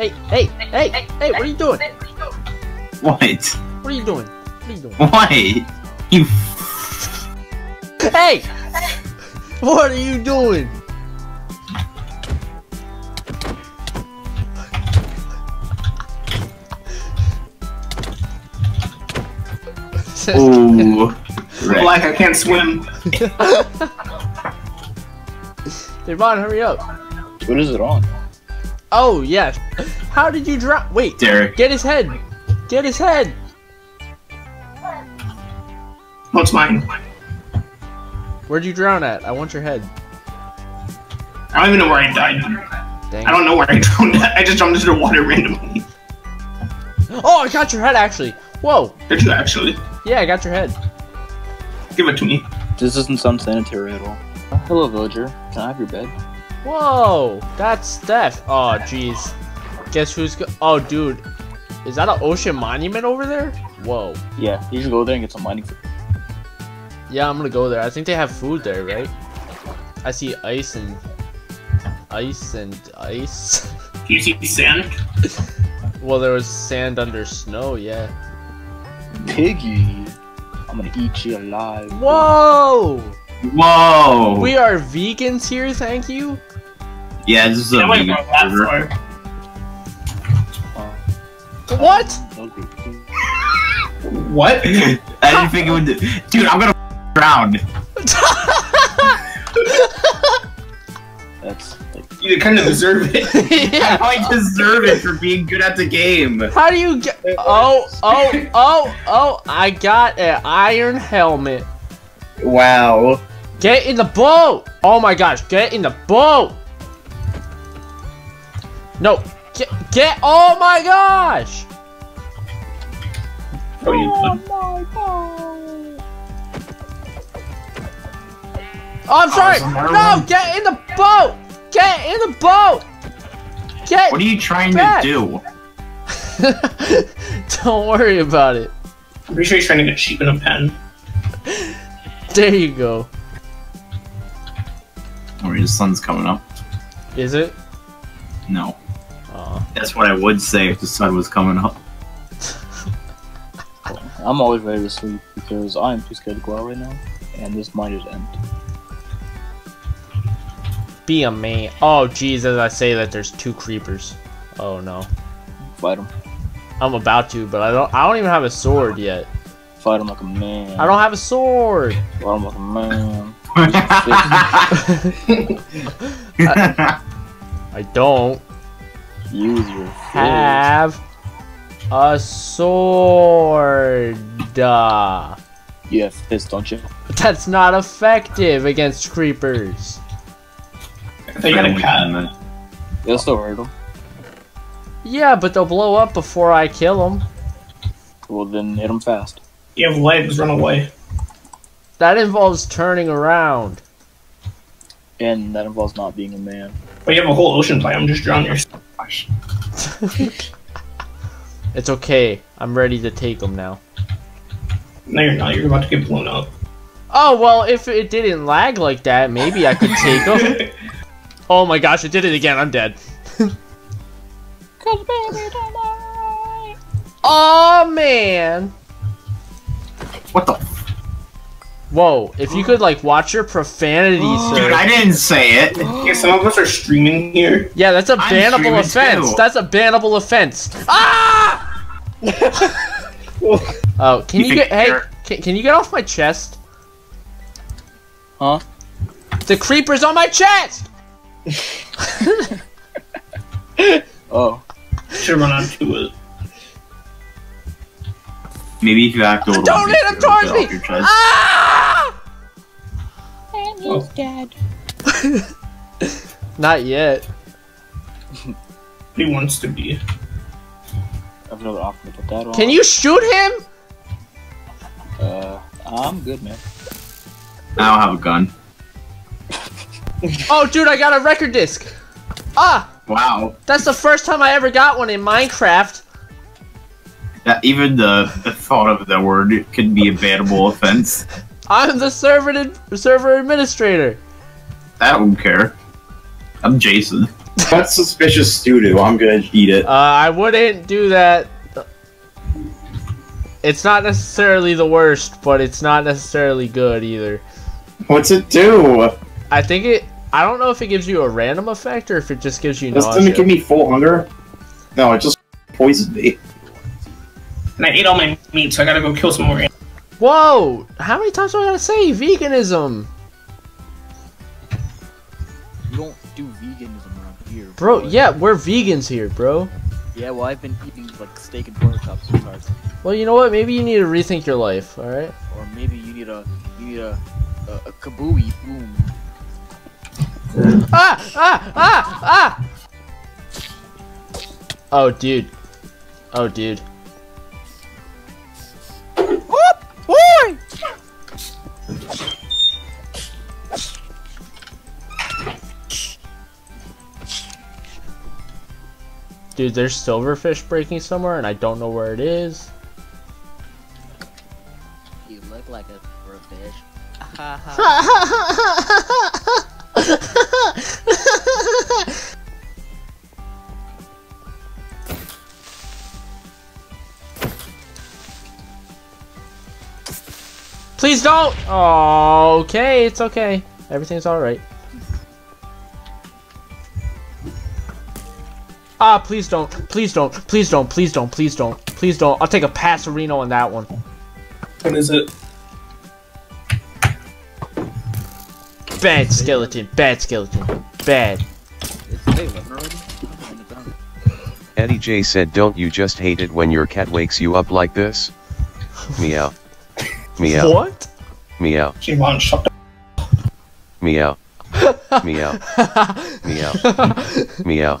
Hey, hey, hey, hey, what are you doing? What? What are you doing? What are you doing? What? You. Hey! What are you doing? Ooh. Right. Like I can't swim. Devon, hurry up. What is it on? Oh, yes. How did you drop? Wait, Derek. get his head. Get his head. Oh, What's mine? Where'd you drown at? I want your head. I don't even know where I died. Dang. I don't know where I drowned at. I just jumped into the water randomly. Oh, I got your head actually. Whoa. Did you actually? Yeah, I got your head. Give it to me. This doesn't sound sanitary at all. Hello, villager. Can I have your bed? Whoa, that's Steph. Oh, jeez. Guess who's go- Oh, dude. Is that an ocean monument over there? Whoa. Yeah, you should go there and get some mining. food. Yeah, I'm gonna go there. I think they have food there, right? I see ice and ice and ice. Do you see sand? well, there was sand under snow. Yeah. Piggy, I'm gonna eat you alive. Whoa! Whoa. We are vegans here. Thank you. Yeah, this is a wouldn't vegan go that server. far. What? What? I didn't think it would. Dude, I'm gonna drown. That's like You kind of deserve it. yeah. I deserve it for being good at the game. How do you get? Oh, oh, oh, oh! I got an iron helmet. Wow. Get in the boat! Oh my gosh, get in the boat! No, get, get, oh my gosh! Oh, you my Oh, I'm oh, sorry! there's another No, one. get in the boat! Get in the boat! Get! What are you trying Back. to do? Don't worry about it. I'm pretty sure he's trying to get sheep in a pen. There you go. Or the sun's coming up. Is it? No. Aw. That's what I would say if the sun was coming up. I'm always ready to sleep because I am too scared to go out right now, and this mine is empty. Be a man. Oh, jeez, as I say that, there's two creepers. Oh no. Fight them. I'm about to, but I don't. I don't even have a sword yet. Fight him like a man. I don't have a sword. Fight him like a man. I don't Use your fist. have a sword. You have fist, don't you? That's not effective against creepers. I thought you got a cat. They'll still hurt him. Yeah, but they'll blow up before I kill them. Well, then hit him fast. You have legs, run away. That involves turning around. And that involves not being a man. But you have a whole ocean biome, just drown yourself. It's okay. I'm ready to take them now. No, you're not. You're about to get blown up. Oh, well, if it didn't lag like that, maybe I could take them. oh my gosh, it did it again. I'm dead. oh, man. what the? Whoa, if you could, like, watch your profanity, Dude, sir. I didn't say it. yeah, some of us are streaming here. Yeah, that's a I'm bannable offense. too. That's a bannable offense. Ah! oh, can You you, get? Hey, can, can you get off my chest? Huh? The creeper's on my chest. Oh. Should run onto it. Maybe if you act a little Don't bit, hit him it'll towards get me. off your chest. Ah! Oh, Not yet. he wants to be. I have another option to put that on. Can you shoot him? Uh, I'm good, man. I don't have a gun. Oh, dude, I got a record disc. Ah, Wow. that's the first time I ever got one in Minecraft. That even the, the thought of the word could be a bannable offense. I'm the server server administrator. I don't care. I'm Jason. That's suspicious stew do. I'm gonna eat it. Uh, I wouldn't do that. It's not necessarily the worst, but it's not necessarily good either. What's it do? I think it. I don't know if it gives you a random effect or if it just gives you Doesn't nausea. it give me full hunger? No, it just poisoned me. And I ate all my meat, so I gotta go kill some more. Whoa! How many times do I gotta say veganism, You don't do veganism around here, bro? boy. Yeah, we're vegans here, bro. Yeah, well, I've been eating like steak and pork chops so far. Well, you know what? Maybe you need to rethink your life. All right. Or maybe you need a you need a a, a kabooey boom. Ah! Ah! Ah! Ah! Oh, dude. Oh, dude. Dude, there's silverfish breaking somewhere, and I don't know where it is. You look like a fish. Please don't! Oh, okay, it's okay. Everything's alright. Ah, please don't. Please don't. Please don't. Please don't. Please don't. Please don't. I'll take a Passerino on that one. What is it? Bad skeleton. Bad skeleton. Bad. It's hey, eleven already. I'm kinda done. Eddie J said don't you just hate it when your cat wakes you up like this? Meow. Meow. What? Meow. Siobhan, shut the Meow. Meow. Meow. Meow. Meow.